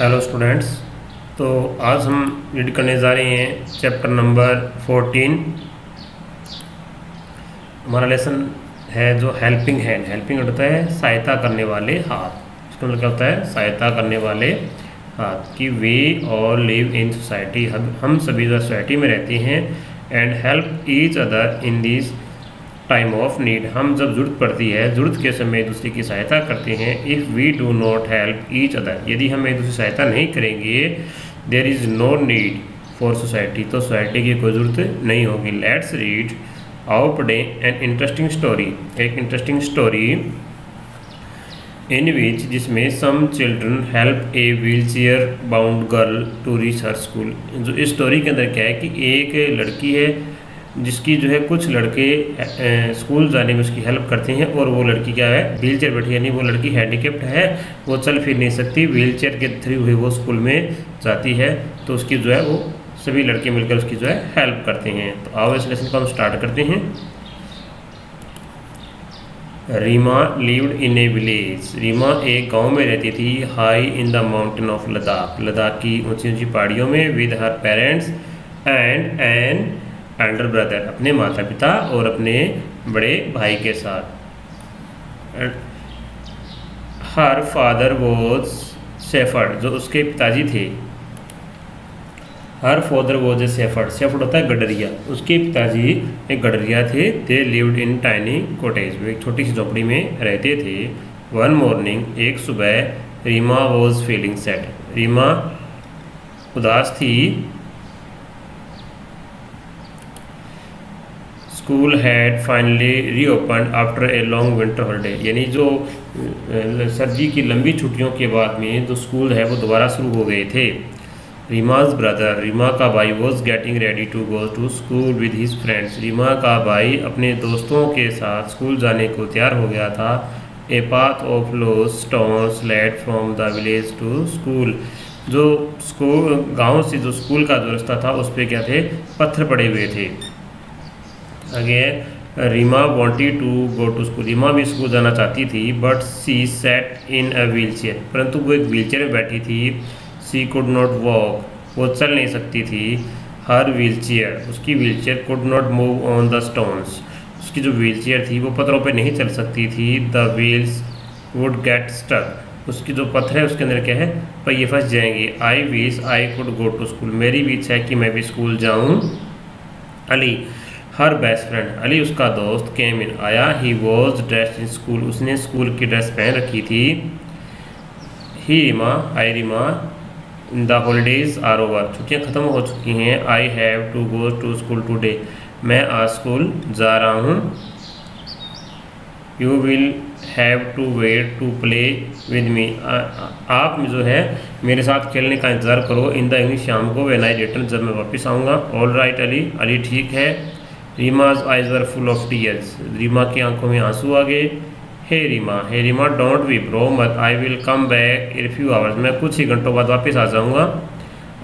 Hello students तो आज हम रीड करने जा रहे हैं चैप्टर नंबर फोर्टीन हमारा लेसन है जो हेल्पिंग हैंड हेल्पिंग होता है सहायता करने वाले हाथ. इसका मतलब क्या होता है? सहायता करने वाले हाथ कि वे और लिव इन सोसाइटी हम सभी सोसाइटी में रहते हैं and help each other in this time of need हम जब ज़रूरत पड़ती है ज़रूरत के समय दूसरे की सहायता करते हैं। If we do not help each other यदि हम एक दूसरी सहायता नहीं करेंगे there is no need for society तो सोसाइटी की कोई ज़रूरत नहीं होगी। लेट्स रीड आउट पढ़े एन इंटरेस्टिंग स्टोरी एक इंटरेस्टिंग स्टोरी इन विच जिसमें some children help a wheelchair bound girl to reach her school जो इस स्टोरी के अंदर क्या है कि एक लड़की है जिसकी जो है कुछ लड़के स्कूल जाने में उसकी हेल्प करते हैं और वो लड़की क्या है व्हील चेयर बैठी यानी वो लड़की हैंडीकेप्ड है, वो चल फिर नहीं सकती व्हील चेयर के थ्रू हुई वो स्कूल में जाती है तो उसकी जो है वो सभी लड़के मिलकर उसकी जो है हेल्प करते हैं। तो आओ इस लेसन को हम स्टार्ट करते हैं। Reema lived in a village. Reema एक गाँव में रहती थी, high in the mountain of Ladakh. Ladakh की ऊँची ऊँची पहाड़ियों में with her parents and and elder brother अपने माता पिता और अपने बड़े भाई के साथ। हर फादर वॉज़ सेफर्ड जो उसके पिताजी थे। Her father was a shepherd shepherd होता है गडरिया। उसके पिताजी एक गडरिया थे they lived in tiny cottage वो एक छोटी सी झोपड़ी में रहते थे। वन मॉर्निंग एक सुबह, Reema was feeling sad Reema उदास थी school had finally reopen after a long winter holiday यानी जो सर्दी की लंबी छुट्टियों के बाद में जो स्कूल है, वो दोबारा शुरू हो गए थे। रीमाज ब्रदर रीमा का भाई was getting ready to go to school with his friends Reema का भाई अपने दोस्तों के साथ स्कूल जाने को तैयार हो गया था। A path of low stones led from the village to school जो स्कूल गाँव से जो स्कूल का जो रास्ता था, उस पर क्या थे? पत्थर पड़े हुए थे। Again Reema wanted to go to school Reema भी स्कूल जाना चाहती थी but she sat in a wheelchair परंतु वो एक व्हील चेयर में बैठी थी। सी कुड नॉट वॉक वो चल नहीं सकती थी हर व्हील चेयर उसकी wheelchair could not move on the stones उसकी जो व्हील चेयर थी, वो पत्थरों पे नहीं चल सकती थी। The wheels would get stuck उसकी जो पत्थर है, उसके अंदर क्या है? पर ये फंस जाएँगे। I wish I could go to school मेरी भी इच्छा है कि मैं भी स्कूल जाऊँ। Ali her best friend Ali उसका दोस्त केम इन आया he was dress in school उसने स्कूल की ड्रेस पहन रखी थी। Hi Reema I Reema in the holidays are over छुट्टियाँ ख़त्म हो चुकी हैं। I have to go to school today मैं आज स्कूल जा रहा हूँ। You will have to wait to play with me आप जो है, मेरे साथ खेलने का इंतज़ार करो। इन द इवनिंग शाम को वेन आई रिटर्न जब मैं वापस आऊँगा। All right Ali. अली ठीक है? Reema's eyes were full of tears Reema की आँखों में आँसू आ गए। Hey Reema hey Reema don't we bro मत I will come back in few hours मैं कुछ ही घंटों बाद वापस आ जाऊँगा।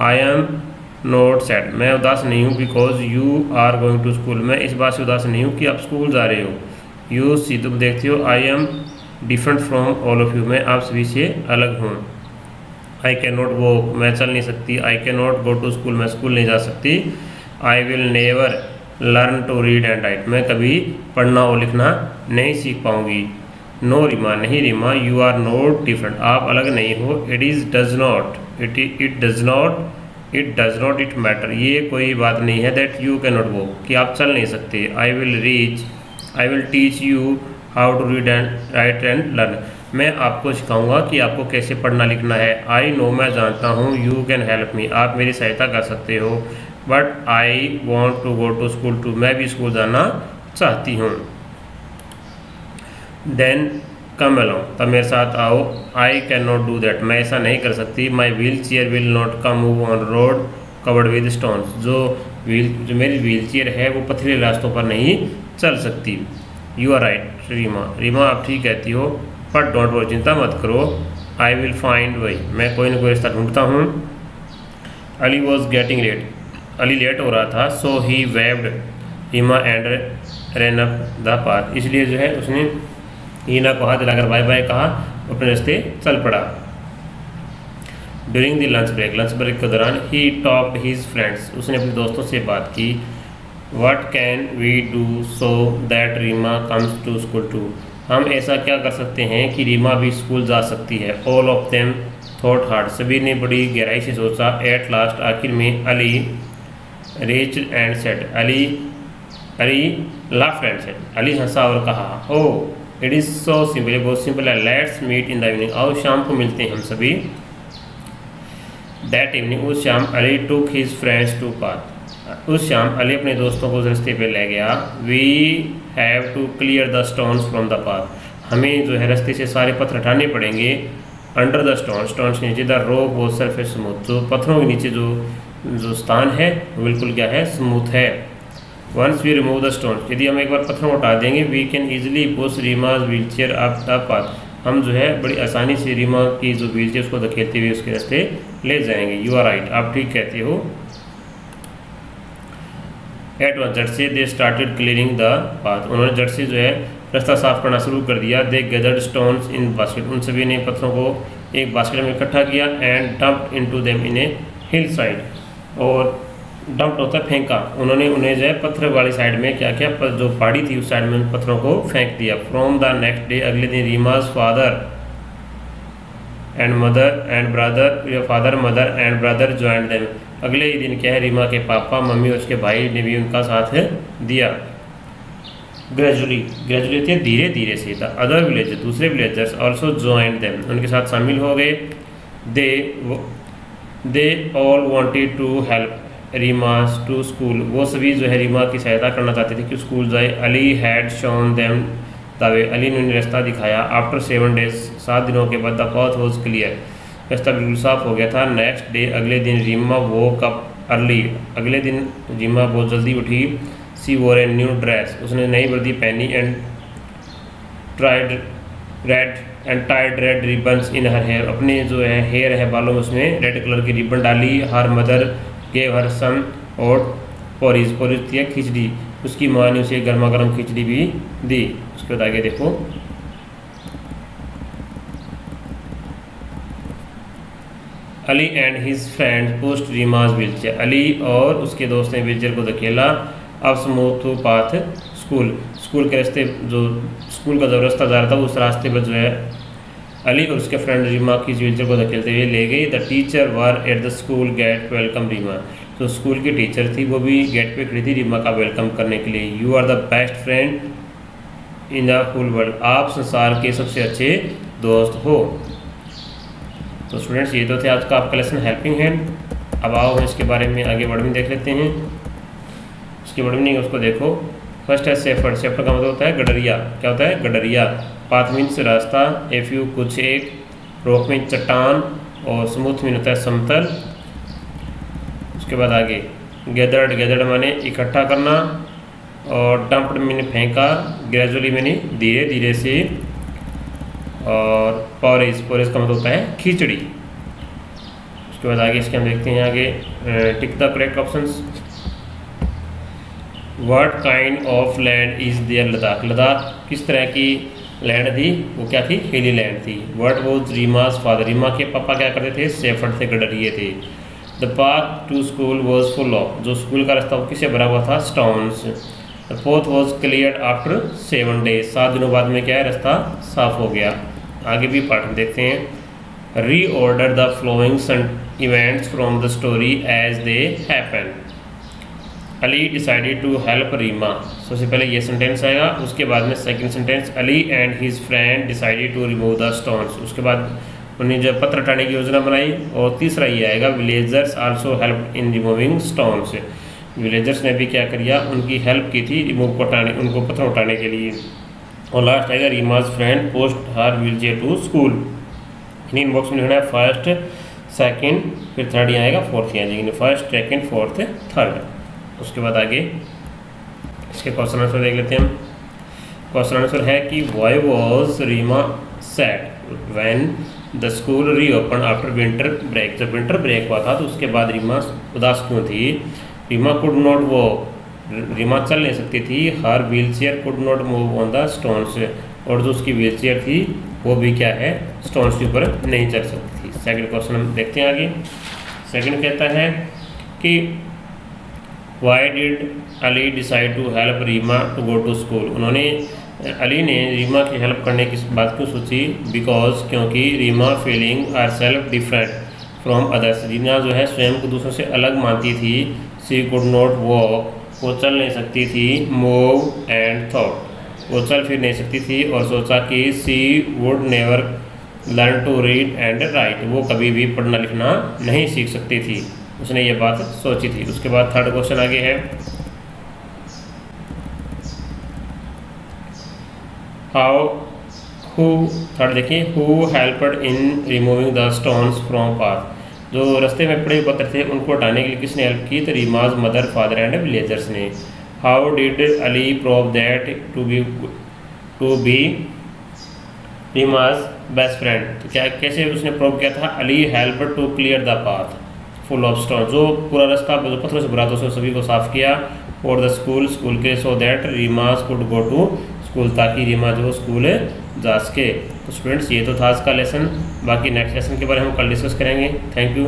आई एम नोट सेट मैं उदास नहीं हूँ because you are going to school मैं इस बात से उदास नहीं हूँ कि आप स्कूल जा रहे हो। यू सी तुम देखते हो I am different from all of you मैं आप सभी से अलग हूँ। आई कैन नॉट वो मैं चल नहीं सकती. I can not go to school मैं स्कूल नहीं जा सकती. I will never learn to read and write मैं कभी पढ़ना और लिखना नहीं सीख पाऊँगी। नो रिमा नहीं Reema you are not different आप अलग नहीं हो। It is does not it it does not it does not it matter ये कोई बात नहीं है दैट यू कैन नॉट वो कि आप चल नहीं सकते। I will reach I will teach you how to read and write and learn मैं आपको सिखाऊँगा कि आपको कैसे पढ़ना लिखना है। आई नो मैं जानता हूँ। यू कैन हेल्प मी आप मेरी सहायता कर सकते हो। But I want to go to school too मैं भी स्कूल जाना चाहती हूँ। देन कम अलो तब मेरे साथ आओ। I can not do that मैं ऐसा नहीं कर सकती। My wheelchair will not come move on road covered with stones जो व्हील जो मेरी व्हील चेयर है, वो पथरीले रास्तों पर नहीं चल सकती। You are right Reema Reema आप ठीक कहती हो बट डोंट वो चिंता मत करो। आई विल फाइंड वही मैं कोई ना कोई रास्ता ढूंढता हूँ। Ali was getting late Ali late हो रहा था so he waved Hima and ran up the path इसलिए जो है उसने हीना को हाथ दिलाकर बाय बाय कहा अपने रास्ते चल पड़ा। During the lunch break lunch break के दौरान ही टॉप हीज फ्रेंड्स उसने अपने दोस्तों से बात की what can we do so that Reema comes to school too हम ऐसा क्या कर सकते हैं कि रीमा भी स्कूल जा सकती है? All of them thought hard सभी ने बड़ी गहराई से सोचा एट लास्ट आखिर में Ali reach and said Ali Ali laugh and said Ali हंसा और कहा oh it is so simple बहुत सिंपल है let's meet in the evening आओ, शाम को मिलते हैं हम सभी. दैट इवनिंग उस शाम Ali took his friends to path उस शाम अली अपने दोस्तों को रस्ते पे ले गया. We have to clear the stones from the path हमें जो है रस्ते से सारे पत्थर हटाने पड़ेंगे. अंडर द स्टोन स्टोन के नीचे द रोक वो सरफेस स्मूथ जो पत्थरों के नीचे जो जो स्थान है, वो बिल्कुल क्या है स्मूथ है। Once we remove the stone यदि हम एक बार पत्थरों को देंगे we can easily push Reema's wheelchair up the path हम जो है, बड़ी आसानी से रीमा की जो व्हील चेयर उसको धकेलते हुए उसके रास्ते ले जाएँगे। यू आर राइट आप ठीक कहते हो। एट वन जट से they started clearing the path उन्होंने जट से जो है, रास्ता साफ़ करना शुरू कर दिया। दे गदर्ड स्टोन्स इन बास्केट उन सभी ने पत्थरों को एक बास्केट में इकट्ठा किया and dump in to them in a hillside और डंप होता है फेंका। उन्होंने उन्हें जो है पत्थर वाली साइड में क्या किया? पर जो पहाड़ी थी उस साइड में उन पत्थरों को फेंक दिया। फ्रॉम द नेक्स्ट डे अगले दिन Reema's father and mother and brother father mother and brother joint them अगले ही दिन क्या है? रीमा के पापा, मम्मी और उसके भाई ने भी उनका साथ दिया। ग्रेजुअली ग्रेजुअली थे धीरे धीरे से द अदर विलेज दूसरे विलेजर्स ऑल्सो ज्वाइन देम उनके साथ शामिल हो गए। They they all wanted to help Reema's to school वो सभी जो है रीमा की सहायता करना चाहते थे कि स्कूल जाए। अली हैड शॉन देम दावे अली ने उन्हें रास्ता दिखाया। आफ्टर सेवन डेज़ सात दिनों के बाद द पाथ वॉज़ क्लियर रास्ता बिल्कुल साफ़ हो गया था। नेक्स्ट डे अगले दिन रीमा वो कप अर्ली अगले दिन रीमा बहुत जल्दी उठी। सी वोर ए न्यू ड्रेस उसने नई वर्दी पहनी and tried red and tied red ribbons in her hair अपने जो है हेयर है बालों, उसमें रेड कलर की रिबन डाली। हर मदर गेव हर सन और पोरिज पोरिज थी खिचड़ी। उसकी माँ ने उसे गर्मा गर्म खिचड़ी भी दी। उसके बाद आगे देखो। Ali and his friend post Reema's wheelchair Ali और उसके दोस्त ने व्हीलचेयर को धकेला। अब स्मूथ पाथ स्कूल स्कूल के रास्ते जो स्कूल का जो रास्ता जा रहा था उस रास्ते पर जो है, अली और उसके फ्रेंड रीमा की व्हीलचेयर को धकेलते हुए ले गई। The teacher were at the school gate welcome Reema. तो स्कूल की टीचर थी, वो भी गेट पे खड़ी थी रीमा का वेलकम करने के लिए। You are the best friend in the whole world आप संसार के सबसे अच्छे दोस्त हो। तो स्टूडेंट्स ये तो थे आज का आपका लेसन हेल्पिंग हैंड अब आओ, इसके बारे में आगे वर्ड में देख लेते हैं। उसकी वर्ड नहीं, उसको देखो। फ़र्स्ट है सेफर्ड सेफर्ड का मतलब होता है गडरिया। क्या होता है? गडरिया। पाथ मीन्स रास्ता। एफ़ यू कुछ एक। रोक में चट्टान। और स्मूथ मीन होता है समतल। उसके बाद आगे। गैदर्ड गैदर्ड माने इकट्ठा करना। और डंप्ड मैंने फेंका। ग्रेजुअली मैंने धीरे धीरे से। और पॉरेज पॉरेज का मतलब होता है खिचड़ी। उसके बाद आगे इसके हम देखते हैं आगे। Tick the correct options what kind of land is there Ladakh Ladakh किस तरह की लैंड थी? वो क्या थी? हिली लैंड थी। What was Reema's father Reema के पापा क्या करते थे? सेफर्ड से गडरिए थे। The path to school was full of जो स्कूल का रास्ता वो किससे भरा हुआ था? Stones the fourth was clear after seven days सात दिनों बाद में क्या है? रास्ता साफ़ हो गया। आगे भी पार्ट में देखते हैं। Reorder the flowing events from the story as they happen Ali decided to help Reema. सबसे पहले ये सेंटेंस आएगा, उसके बाद में second sentence Ali and his friend decided to remove the stones उसके बाद उन्हें जो पत्र हटाने की योजना बनाई और तीसरा ये आएगा villagers also help in removing stones villagers ने भी क्या किया, उनकी हेल्प की थी रिमूव हटाने, उनको पत्थर उठाने के लिए। और लास्ट आएगा Reema's friend post her wheel to school in box में लिखना है फ़र्स्ट सेकंड फिर थर्ड यहाँ आएगा फोर्थ यहाँ जाएगी। फ़र्स्ट सेकंड फोर्थ थर्ड उसके बाद आगे। इसके क्वेश्चन आंसर देख लेते हैं हम। क्वेश्चन आंसर है कि why was Reema sad when the school reopen after winter break जब विंटर ब्रेक हुआ था तो उसके बाद रीमा उदास क्यों थी? रीमा कुड नॉट वो रीमा चल नहीं सकती थी। Her wheelchair could not move on the stones और जो उसकी व्हील चेयर थी, वो भी क्या है? स्टोन्स के ऊपर नहीं चल सकती थी। सेकंड क्वेश्चन हम देखते हैं आगे। सेकंड कहता है कि why did Ali decide to help Reema to go to school उन्होंने अली ने रीमा की हेल्प करने की बात क्यों सोची? बिकॉज़ क्योंकि Reema feeling are self different from others Reema जो है स्वयं को दूसरों से अलग मानती थी। सी कुड नॉट वॉक वो चल नहीं सकती थी। मूव एंड थॉट वो चल फिर नहीं सकती थी और सोचा कि she would never learn to read and write वो कभी भी पढ़ना लिखना नहीं सीख सकती थी। उसने ये बात सोची थी। उसके बाद थर्ड क्वेश्चन आगे है। हाउ हु थर्ड देखिए who helped in removing the stones from path जो रास्ते में पड़े पत्थर थे, उनको हटाने के लिए किसने हेल्प की? तो Reema's mother father and villagers ने। How did Ali prove that to be to be Reema's best friend तो क्या, कैसे उसने प्रूव किया था? Ali help to clear the path full of store जो पूरा रास्ता पत्थरों से भरा था, उसने सभी को साफ़ किया। और द स्कूल स्कूल के so that Reema could go to school ताकि रीमा जो स्कूल जा सके। तो स्टूडेंट्स ये तो था आज का लेसन बाकी नेक्स्ट लेसन के बारे में हम कल डिस्कस करेंगे। Thank you